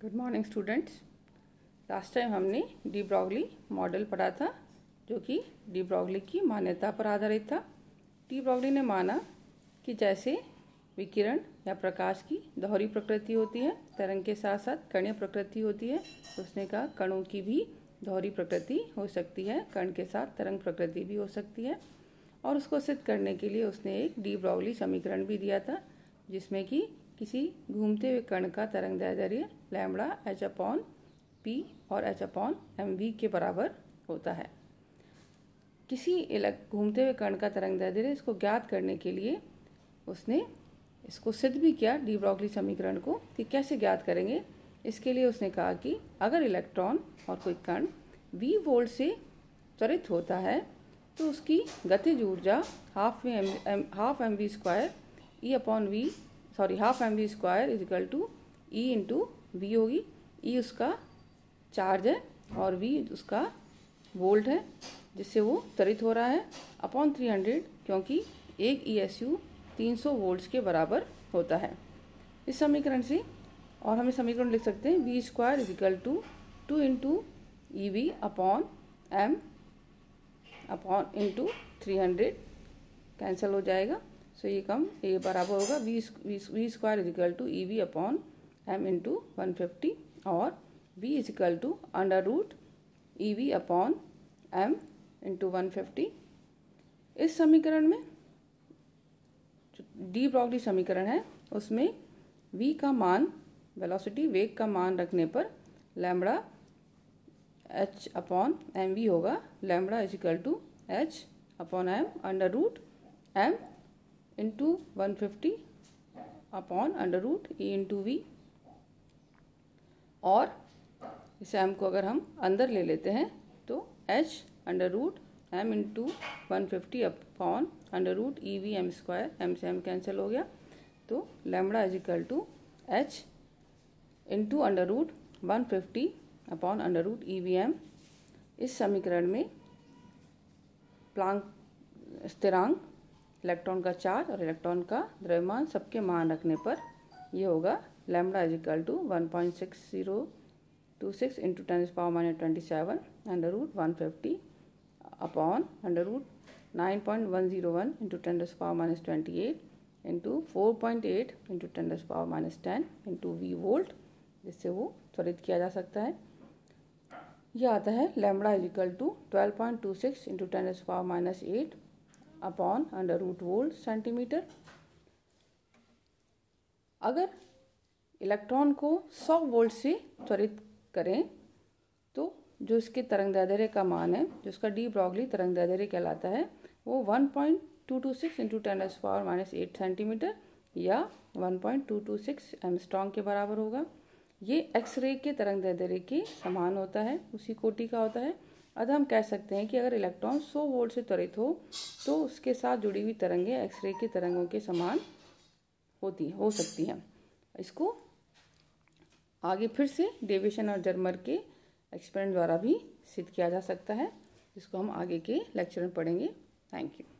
Good morning students last time हमने de Broglie model पढ़ा था, जो कि डी ब्रॉगली की मान्यता पर आधारित था। डी ब्रॉगली ने माना कि जैसे विकिरण या प्रकाश की दोहरी प्रकृति होती है, तरंग के साथ साथ कणीय प्रकृति होती है तो उसने कहा कणों की भी दोहरी प्रकृति हो सकती है, कण के साथ तरंग प्रकृति भी हो सकती है। और उसको सिद्ध करने के लिए उसने एक डी ब्रॉगली समीकरण भी दिया था, जिसमें कि किसी घूमते हुए कण का तरंग दैर्ध्य लैमड़ा एच अपॉन पी और एच अपॉन एम वी के बराबर होता है। किसी घूमते हुए कण का तरंग दैर्ध्य इसको ज्ञात करने के लिए उसने इसको सिद्ध भी किया डी ब्रॉगली समीकरण को कि कैसे ज्ञात करेंगे। इसके लिए उसने कहा कि अगर इलेक्ट्रॉन और कोई कण वी वोल्ट से त्वरित होता है तो उसकी गतिज ऊर्जा half M half M V square E upon V sorry half M V square is equal to E into V होगी। ई e उसका चार्ज है और वी उसका वोल्ट है, जिससे वो त्वरित हो रहा है अपॉन थ्री हंड्रेड क्योंकि एक ई एस यू तीन सौ वोल्ट्स के बराबर होता है। इस समीकरण से और हम समीकरण लिख सकते हैं। V square is equal to two into E V upon M upon into three hundred cancel हो जाएगा। सो ये कम, ये बराबर होगा V V square is equal to E V upon M into one fifty और V is to under root E V upon M into one fifty इस समीकरण में डी ब्रॉगली समीकरण है, उसमें v का मान वेलोसिटी वेग का मान रखने पर lambda h upon M V होगा। Lambda is to H upon M under root M into one fifty upon under root E into V और इस एम को अगर हम अंदर ले लेते हैं तो H under root M into one fifty upon under root E V M square M से एम कैंसिल हो गया। तो lambda is equal to H into under root one fifty upon under root E V M इस समीकरण में Planck स्थिरांक electron का charge और इलेक्ट्रॉन का द्रव्यमान सबके मान रखने पर ये होगा lambda is equal to one point six zero two six into ten power minus twenty seven under root one fifty upon under root nine point one zero one into ten power minus twenty eight into four point eight into ten power minus ten into V volt जिससे वो त्वरित किया जा सकता है। यह आता है lambda is equal to twelve point two six into ten power minus eight upon under root volt centimetre अगर इलेक्ट्रॉन को 100 वोल्ट से त्वरित करें तो जो इसके तरंग दैर्ध्य का मान है, जो उसका डी ब्रॉगली तरंग दैर्ध्य कहलाता है, वो 1.226 point two two six into ten S power minus eight centimetre या 1.226 point two two six angstrom के बराबर होगा। ये एक्सरे के तरंग दैर्ध्य के समान होता है, उसी कोटि का होता है। अतः हम कह सकते हैं कि अगर इलेक्ट्रॉन 100 वोल्ट से त्वरित हो तो उसके साथ जुड़ी हुई तरंगें एक्सरे की तरंगों के समान होती, हो सकती हैं। इसको आगे फिर से डेविशन और जर्मर के एक्सपेरिमेंट द्वारा भी सिद्ध किया जा सकता है, जिसको हम आगे के लेक्चर में पढ़ेंगे। Thank you.